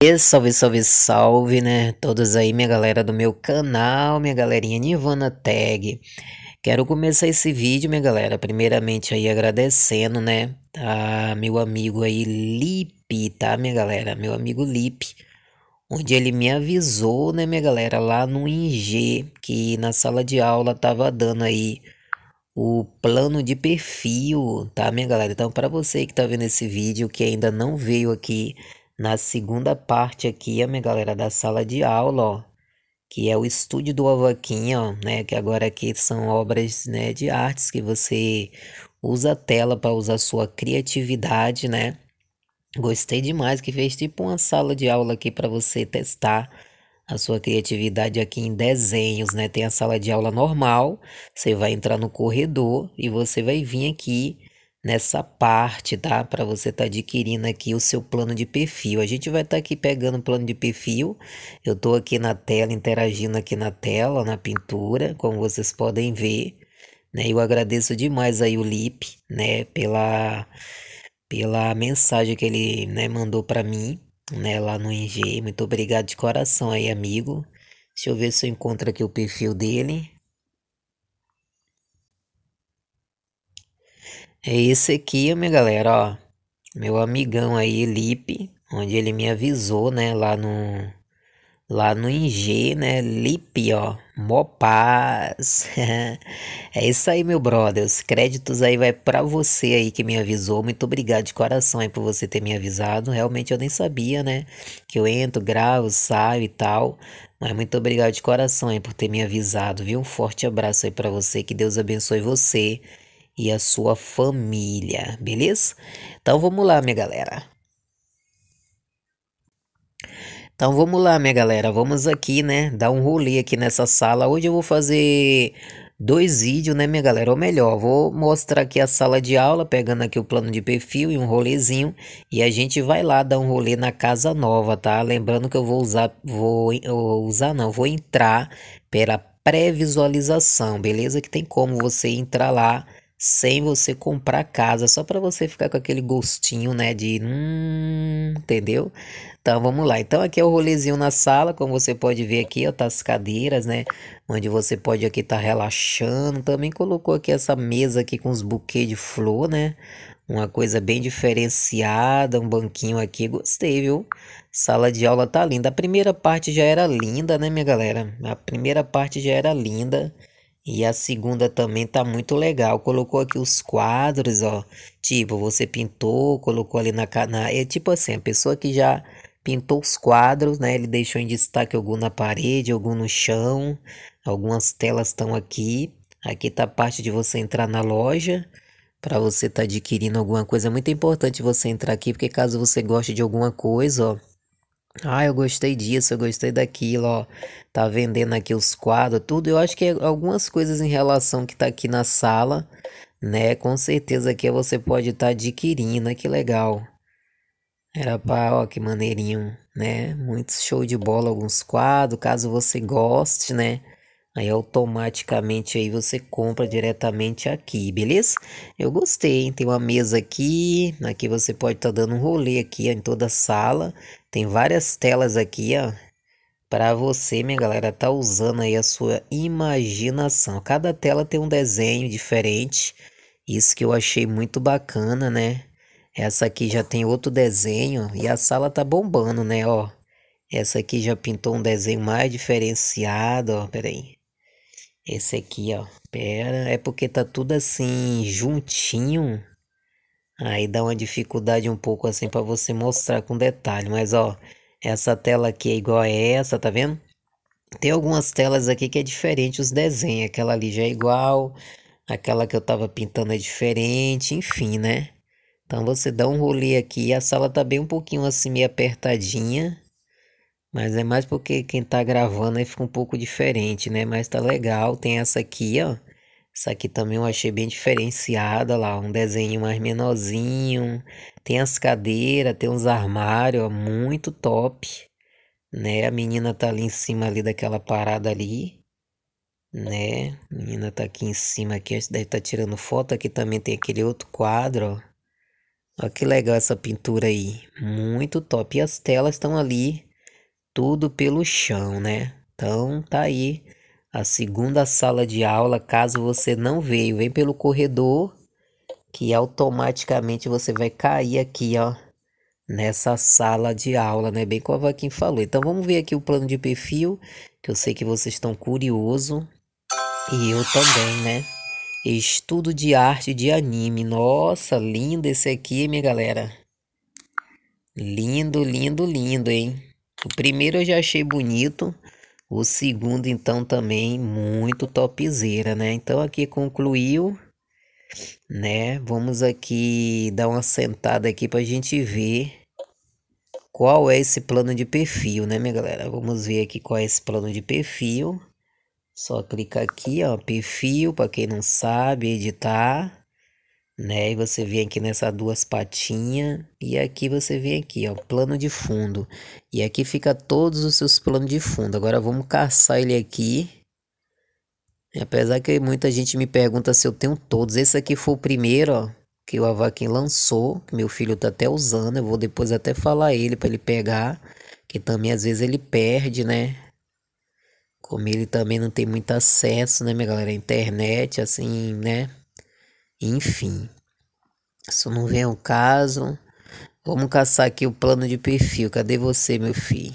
E salve, salve, salve, né? Todos aí, minha galera do meu canal, minha galerinha Nirvana Tag. Quero começar esse vídeo, minha galera, primeiramente aí agradecendo, né, a meu amigo aí Lipe, tá, minha galera? Meu amigo Lipe, onde ele me avisou, né, minha galera, lá no ING, que na sala de aula tava dando aí o plano de perfil, tá, minha galera? Então, para você que tá vendo esse vídeo, que ainda não veio aqui na segunda parte aqui, a minha galera da sala de aula, ó, que é o estúdio do Avaquinha, né, que agora aqui são obras, né, de artes que você usa a tela para usar sua criatividade, né? Gostei demais que fez tipo uma sala de aula aqui para você testar a sua criatividade aqui em desenhos, né? Tem a sala de aula normal, você vai entrar no corredor e você vai vir aqui nessa parte, tá? Para você estar tá adquirindo aqui o seu plano de perfil. A gente vai estar tá aqui pegando o plano de perfil. Eu tô aqui na tela, interagindo aqui na tela, na pintura, como vocês podem ver. Né? Eu agradeço demais aí o Lip, né? Pela, pela mensagem que ele né, mandou para mim, né? Lá no ING. Muito obrigado de coração aí, amigo. Deixa eu ver se eu encontro aqui o perfil dele. É esse aqui, minha galera, ó. Meu amigão aí, Lipe, onde ele me avisou, né, lá no lá no ING, né, Lipe, ó, Mopaz. é isso aí, meu brother. Os créditos aí vai para você aí que me avisou. Muito obrigado de coração aí por você ter me avisado. Realmente eu nem sabia, né, que eu entro, gravo, saio e tal. Mas muito obrigado de coração aí por ter me avisado, viu? Um forte abraço aí para você. Que Deus abençoe você e a sua família, beleza? Então vamos lá, minha galera. Então vamos lá, minha galera. Vamos aqui, né? Dar um rolê aqui nessa sala. Hoje eu vou fazer dois vídeos, né, minha galera? Ou melhor, vou mostrar aqui a sala de aula, pegando aqui o plano de perfil e um rolezinho. E a gente vai lá dar um rolê na casa nova, tá? Lembrando que eu vou usar, vou, vou usar não, vou entrar pela pré-visualização, beleza? Que tem como você entrar lá sem você comprar casa, só para você ficar com aquele gostinho, né, de hum, entendeu? Então vamos lá. Então aqui é o rolezinho na sala, como você pode ver aqui, ó, tá as cadeiras, né, onde você pode aqui tá relaxando. Também colocou aqui essa mesa aqui com os buquês de flor, né? Uma coisa bem diferenciada, um banquinho aqui, gostei, viu? Sala de aula tá linda. A primeira parte já era linda, né, minha galera? A primeira parte já era linda. E a segunda também tá muito legal. Colocou aqui os quadros, ó. Tipo, você pintou, colocou ali na na É tipo assim, a pessoa que já pintou os quadros, né? Ele deixou em destaque algum na parede, algum no chão. Algumas telas estão aqui. Aqui tá a parte de você entrar na loja para você estar tá adquirindo alguma coisa. É muito importante você entrar aqui, porque caso você goste de alguma coisa, ó, ah, eu gostei disso, eu gostei daquilo, ó. Tá vendendo aqui os quadros, tudo. Eu acho que é algumas coisas em relação que tá aqui na sala, né? Com certeza aqui você pode estar tá adquirindo, que legal. Era pra, ó, que maneirinho, né? Muito show de bola alguns quadros, caso você goste, né? Aí automaticamente aí você compra diretamente aqui, beleza? Eu gostei, hein? Tem uma mesa aqui, aqui você pode estar tá dando um rolê aqui ó, em toda a sala. Tem várias telas aqui, ó, para você, minha galera, tá usando aí a sua imaginação. Cada tela tem um desenho diferente. Isso que eu achei muito bacana, né? Essa aqui já tem outro desenho e a sala tá bombando, né, ó. Essa aqui já pintou um desenho mais diferenciado, ó, peraí. Esse aqui, ó, pera, é porque tá tudo assim, juntinho. Aí dá uma dificuldade um pouco assim para você mostrar com detalhe. Mas ó, essa tela aqui é igual a essa, tá vendo? Tem algumas telas aqui que é diferente os desenhos. Aquela ali já é igual. Aquela que eu tava pintando é diferente, enfim, né? Então você dá um rolê aqui. A sala tá bem um pouquinho assim, meio apertadinha. Mas é mais porque quem tá gravando aí fica um pouco diferente, né? Mas tá legal. Tem essa aqui, ó. Essa aqui também eu achei bem diferenciada lá, um desenho mais menorzinho. Tem as cadeiras, tem uns armários, ó, muito top. Né? A menina tá ali em cima ali daquela parada ali. Né? A menina tá aqui em cima aqui, deve estar tá tirando foto. Aqui também tem aquele outro quadro, ó. Olha que legal essa pintura aí. Muito top. E as telas estão ali, tudo pelo chão, né? Então tá aí a segunda sala de aula. Caso você não veio, vem pelo corredor, que automaticamente você vai cair aqui, ó, nessa sala de aula, né? Bem como a Vaquim falou. Então vamos ver aqui o plano de perfil, que eu sei que vocês estão curiosos. E eu também, né? Estudo de arte de anime. Nossa, lindo esse aqui, minha galera. Lindo, lindo, lindo, hein? O primeiro eu já achei bonito. O segundo, então, também muito topzera, né? Então, aqui concluiu, né? Vamos aqui dar uma sentada aqui pra gente ver qual é esse plano de perfil, né, minha galera? Vamos ver aqui qual é esse plano de perfil. Só clicar aqui, ó, perfil, para quem não sabe, editar, né? E você vem aqui nessas duas patinhas e aqui você vem aqui, ó, plano de fundo. E aqui fica todos os seus planos de fundo. Agora vamos caçar ele aqui. E apesar que muita gente me pergunta se eu tenho todos. Esse aqui foi o primeiro, ó, que o Avaquim lançou, que meu filho tá até usando. Eu vou depois até falar ele para ele pegar, que também às vezes ele perde, né? Como ele também não tem muito acesso, né, minha galera, internet, assim, né? Enfim. Isso não vem ao caso. Vamos caçar aqui o plano de perfil. Cadê você, meu filho?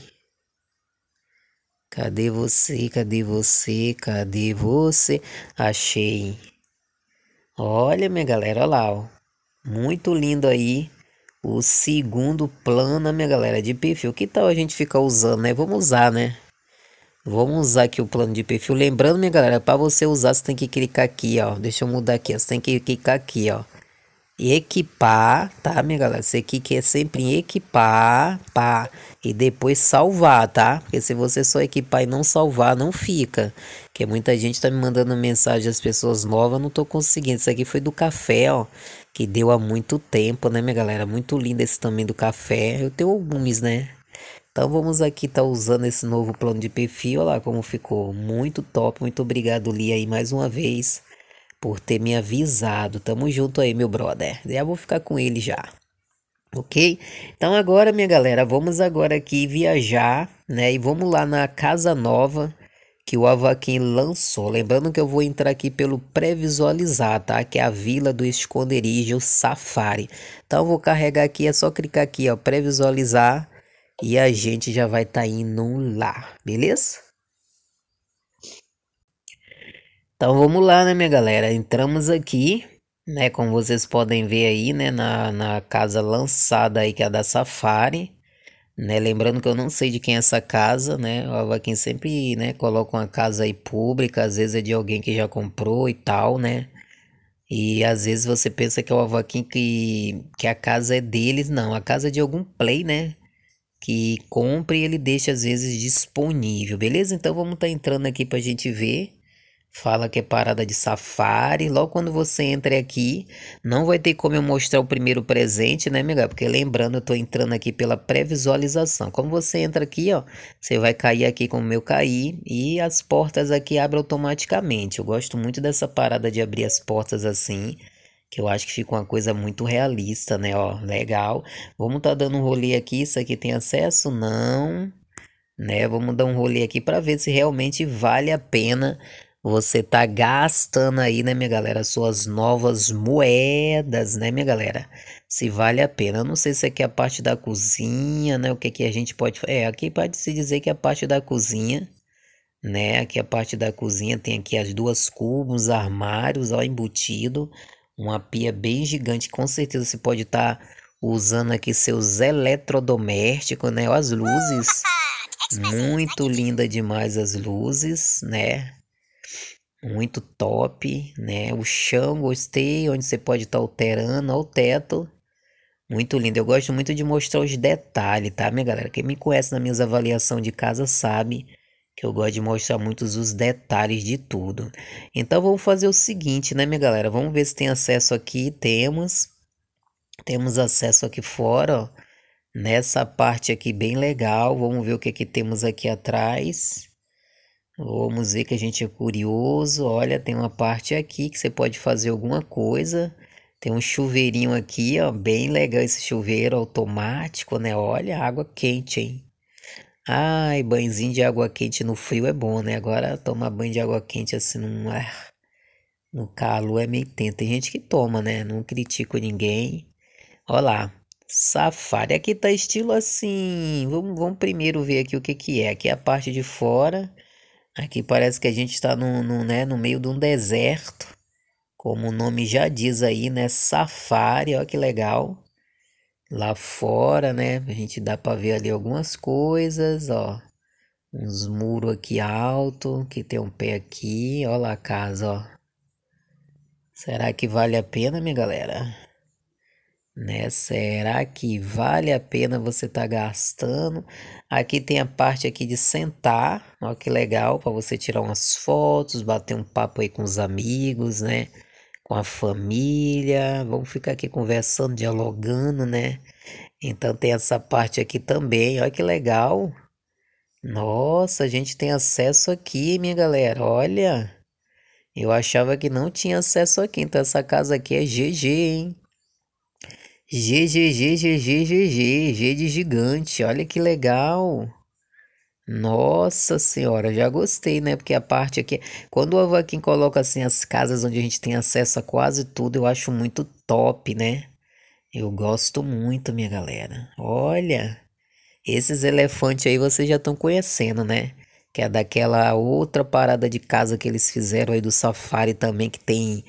Cadê você? Cadê você? Cadê você? Achei. Olha, minha galera, olha lá, ó. Muito lindo aí o segundo plano, minha galera, de perfil. Que tal a gente ficar usando, né? Vamos usar, né? Vamos usar aqui o plano de perfil. Lembrando, minha galera, para você usar, você tem que clicar aqui, ó. Deixa eu mudar aqui, ó. Você tem que clicar aqui, ó. Equipar, tá, minha galera? Você aqui quer sempre em equipar, pá. E depois salvar, tá? Porque se você só equipar e não salvar, não fica. Porque muita gente tá me mandando mensagem, as pessoas novas, não tô conseguindo. Isso aqui foi do café, ó. Que deu há muito tempo, né, minha galera? Muito lindo esse também do café. Eu tenho alguns, né? Então vamos aqui estar tá usando esse novo plano de perfil, olha lá como ficou, muito top, muito obrigado Li aí mais uma vez por ter me avisado, tamo junto aí meu brother, já vou ficar com ele já, ok? Então agora minha galera, vamos agora aqui viajar, né, e vamos lá na casa nova que o Avaquim lançou, lembrando que eu vou entrar aqui pelo pré-visualizar, tá? Que é a Vila do Esconderijo Safari. Então vou carregar aqui, é só clicar aqui, ó, pré-visualizar e a gente já vai estar tá indo lá, beleza? Então vamos lá, né, minha galera? Entramos aqui, né, como vocês podem ver aí, né, na, na casa lançada aí que é a da Safari, né? Lembrando que eu não sei de quem é essa casa, né? O Avaquim sempre, né, coloca uma casa aí pública, às vezes é de alguém que já comprou e tal, né? E às vezes você pensa que é o Avaquim que, que a casa é deles, não, a casa é de algum play, né? Que compra e ele deixa às vezes disponível, beleza? Então vamos estar tá entrando aqui para a gente ver. Fala que é parada de safari. Logo quando você entra aqui, não vai ter como eu mostrar o primeiro presente, né, amiga? Porque lembrando, eu tô entrando aqui pela pré-visualização. Como você entra aqui, ó, você vai cair aqui como eu caí e as portas aqui abrem automaticamente. Eu gosto muito dessa parada de abrir as portas assim que eu acho que fica uma coisa muito realista, né? Ó, legal. Vamos tá dando um rolê aqui, isso aqui tem acesso? Não, né? Vamos dar um rolê aqui para ver se realmente vale a pena você tá gastando aí, né, minha galera, suas novas moedas, né, minha galera? Se vale a pena. Eu não sei se aqui é a parte da cozinha, né? O que que a gente pode... É, aqui pode se dizer que é a parte da cozinha, né? Aqui é a parte da cozinha tem aqui as duas cubos, armários, ó, embutido. Uma pia bem gigante, com certeza você pode estar tá usando aqui seus eletrodomésticos, né? As luzes, muito linda demais as luzes, né? Muito top, né? O chão, gostei, onde você pode estar tá alterando, o teto. Muito lindo. Eu gosto muito de mostrar os detalhes, tá, minha galera? Quem me conhece nas minhas avaliações de casa sabe que eu gosto de mostrar muitos os detalhes de tudo. Então vamos fazer o seguinte, né, minha galera? Vamos ver se tem acesso aqui. Temos. Temos acesso aqui fora, ó. Nessa parte aqui bem legal. Vamos ver o que que temos aqui atrás. Vamos ver que a gente é curioso. Olha, tem uma parte aqui que você pode fazer alguma coisa. Tem um chuveirinho aqui, ó, bem legal esse chuveiro automático, né? Olha, água quente, hein? Ai, banhozinho de água quente no frio é bom, né? Agora tomar banho de água quente assim num, no calor é meio tenso. Tem gente que toma, né? Não critico ninguém. Olha lá. Safari. Aqui tá estilo assim. Vamos, vamos primeiro ver aqui o que que é. Aqui é a parte de fora. Aqui parece que a gente está no, no, né, no meio de um deserto. Como o nome já diz aí, né? Safari. Olha que legal lá fora, né? A gente dá para ver ali algumas coisas, ó. Uns muros aqui alto, que tem um pé aqui, ó lá a casa, ó. Será que vale a pena, minha galera? Né? Será que vale a pena você tá gastando? Aqui tem a parte aqui de sentar, ó que legal, para você tirar umas fotos, bater um papo aí com os amigos, né? Com a família, vamos ficar aqui conversando, dialogando, né? Então tem essa parte aqui também, olha que legal. Nossa, a gente tem acesso aqui, minha galera, olha. Eu achava que não tinha acesso aqui, então essa casa aqui é GG, hein? GGG, GG, GG, G de gigante, olha que legal. Nossa senhora, já gostei, né? Porque a parte aqui, quando o Avaquim coloca assim as casas onde a gente tem acesso a quase tudo, eu acho muito top, né? Eu gosto muito, minha galera. Olha, esses elefantes aí vocês já estão conhecendo, né? Que é daquela outra parada de casa que eles fizeram aí do safari também, que tem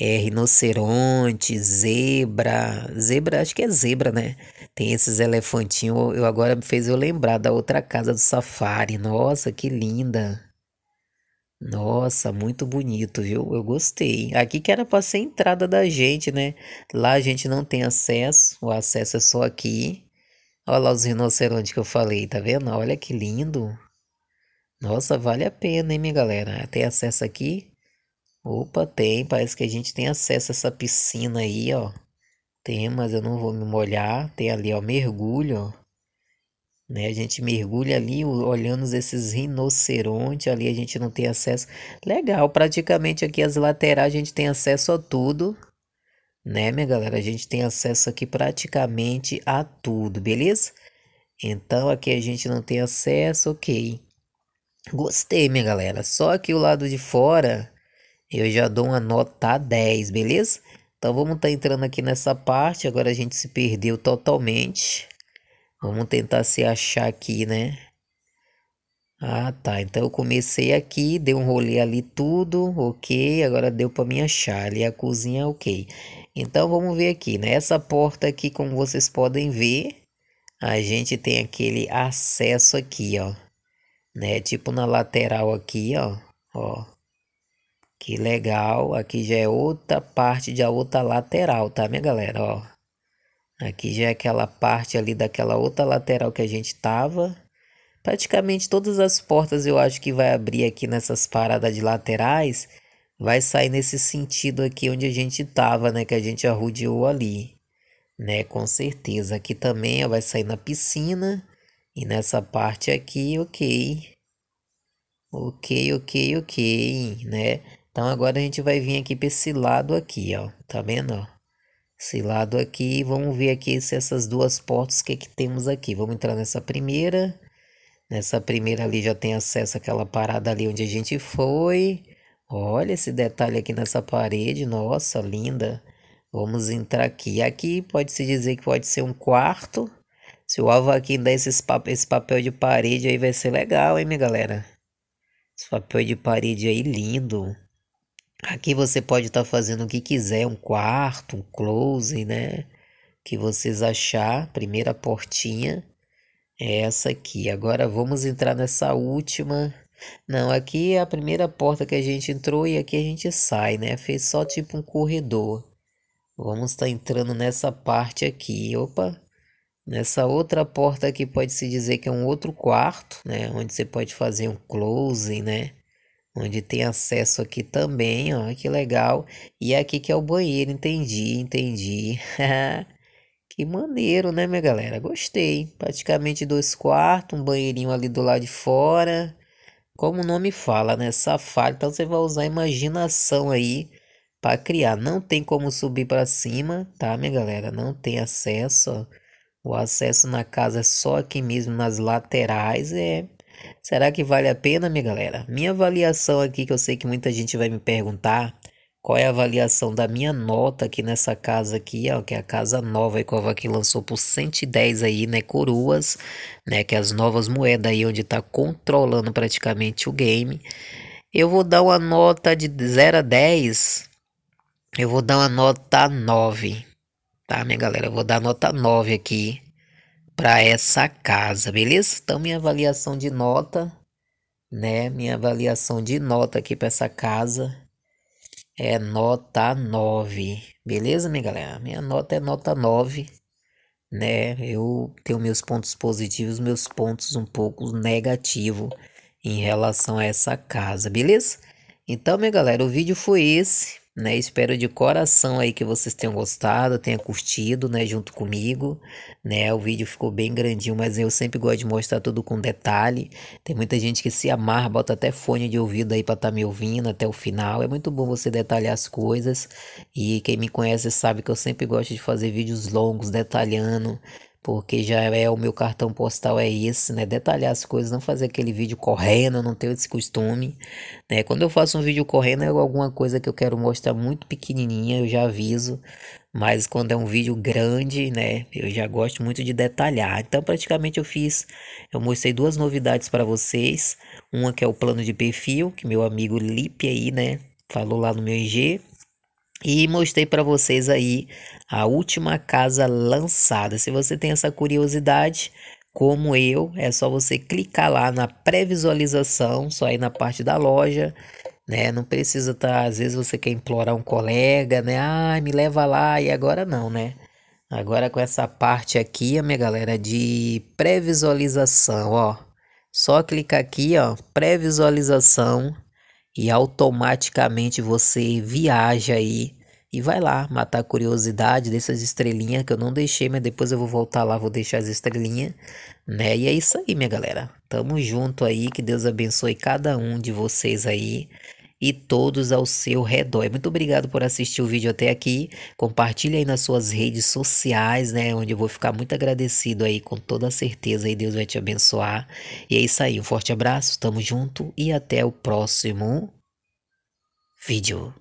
é, rinoceronte, zebra. Zebra, acho que é zebra, né? Tem esses elefantinhos. Eu agora me fez eu lembrar da outra casa do safari. Nossa, que linda. Nossa, muito bonito, viu? Eu gostei. Aqui que era para ser entrada da gente, né? Lá a gente não tem acesso. O acesso é só aqui. Olha lá os rinocerontes que eu falei, tá vendo? Olha que lindo. Nossa, vale a pena, hein, minha galera? Tem acesso aqui? Opa, tem. Parece que a gente tem acesso a essa piscina aí, ó. Tem, mas eu não vou me molhar. Tem ali, ó, mergulho, ó. Né? A gente mergulha ali olhando esses rinocerontes. Ali a gente não tem acesso. Legal, praticamente aqui as laterais a gente tem acesso a tudo. Né, minha galera? A gente tem acesso aqui praticamente a tudo, beleza? Então aqui a gente não tem acesso, ok. Gostei, minha galera. Só que o lado de fora eu já dou uma nota 10, beleza? Então vamos estar tá entrando aqui nessa parte. Agora a gente se perdeu totalmente. Vamos tentar se achar aqui, né? Ah, tá. Então eu comecei aqui, dei um rolê ali tudo, ok. Agora deu para me achar. Ali a cozinha, ok. Então vamos ver aqui, né? Essa porta aqui, como vocês podem ver, a gente tem aquele acesso aqui, ó né? Tipo na lateral aqui, ó, ó. Que legal, aqui já é outra parte de outra lateral, tá, minha galera, ó. Aqui já é aquela parte ali daquela outra lateral que a gente tava. Praticamente todas as portas eu acho que vai abrir aqui nessas paradas de laterais. Vai sair nesse sentido aqui onde a gente tava, né? Que a gente arrodeou ali. Né? Com certeza. Aqui também ó, vai sair na piscina. E nessa parte aqui, ok. Ok, ok, ok, né? Então agora a gente vai vir aqui para esse lado aqui, ó. Tá vendo, ó? Esse lado aqui, vamos ver aqui se essas duas portas, que que temos aqui. Vamos entrar nessa primeira. Nessa primeira ali já tem acesso àquela parada ali onde a gente foi. Olha esse detalhe aqui nessa parede, nossa, linda. Vamos entrar aqui. Aqui pode-se dizer que pode ser um quarto. Se o Avaquim der esses pap esse papel de parede aí vai ser legal, hein, minha galera? Esse papel de parede aí lindo. Aqui você pode estar tá fazendo o que quiser, um quarto, um close, né? Que vocês achar. Primeira portinha é essa aqui. Agora vamos entrar nessa última. Não, aqui é a primeira porta que a gente entrou e aqui a gente sai, né? Fez só tipo um corredor. Vamos estar tá entrando nessa parte aqui. Opa! Nessa outra porta aqui pode-se dizer que é um outro quarto, né? Onde você pode fazer um closing, né? Onde tem acesso aqui também, ó, que legal. E aqui que é o banheiro, entendi, entendi. que maneiro, né, minha galera? Gostei. Praticamente dois quartos, um banheirinho ali do lado de fora. Como o nome fala, né? Safari. Então você vai usar a imaginação aí para criar. Não tem como subir para cima, tá, minha galera? Não tem acesso. Ó. O acesso na casa só aqui mesmo nas laterais. É. Será que vale a pena, minha galera? Minha avaliação aqui, que eu sei que muita gente vai me perguntar, qual é a avaliação da minha nota aqui nessa casa aqui, ó, que é a casa nova que o Avaquim lançou por 110 aí, né, coroas, né, que é as novas moedas aí onde tá controlando praticamente o game. Eu vou dar uma nota de 0 a 10, eu vou dar uma nota 9, tá, minha galera? Eu vou dar nota 9 aqui para essa casa, beleza? Então minha avaliação de nota, né, minha avaliação de nota aqui para essa casa é nota 9. Beleza, minha galera? Minha nota é nota 9, né? Eu tenho meus pontos positivos, meus pontos um pouco negativos em relação a essa casa, beleza? Então, minha galera, o vídeo foi esse né? Espero de coração aí que vocês tenham gostado, tenham curtido, né, junto comigo, né? O vídeo ficou bem grandinho, mas eu sempre gosto de mostrar tudo com detalhe. Tem muita gente que se amarra, bota até fone de ouvido aí para estar tá me ouvindo até o final. É muito bom você detalhar as coisas. E quem me conhece sabe que eu sempre gosto de fazer vídeos longos, detalhando, porque já é o meu cartão postal é esse, né? Detalhar as coisas, não fazer aquele vídeo correndo, não tenho esse costume, né? Quando eu faço um vídeo correndo é alguma coisa que eu quero mostrar muito pequenininha, eu já aviso, mas quando é um vídeo grande, né, eu já gosto muito de detalhar. Então, praticamente eu fiz, eu mostrei duas novidades para vocês, uma que é o plano de perfil, que meu amigo Lipe aí, né, falou lá no meu IG, e mostrei para vocês aí a última casa lançada. Se você tem essa curiosidade, como eu, é só você clicar lá na pré-visualização, só aí na parte da loja, né? Não precisa estar, tá, às vezes você quer implorar um colega, né? Ah, me leva lá e agora não, né? Agora com essa parte aqui, minha galera, de pré-visualização, ó. Só clicar aqui, ó, pré-visualização e automaticamente você viaja aí e vai lá matar a curiosidade dessas estrelinhas que eu não deixei, mas depois eu vou voltar lá, vou deixar as estrelinhas, né? E é isso aí, minha galera. Tamo junto aí, que Deus abençoe cada um de vocês aí e todos ao seu redor. Muito obrigado por assistir o vídeo até aqui. Compartilhe aí nas suas redes sociais, né? Onde eu vou ficar muito agradecido aí, com toda certeza. E Deus vai te abençoar. E é isso aí. Um forte abraço, tamo junto e até o próximo vídeo.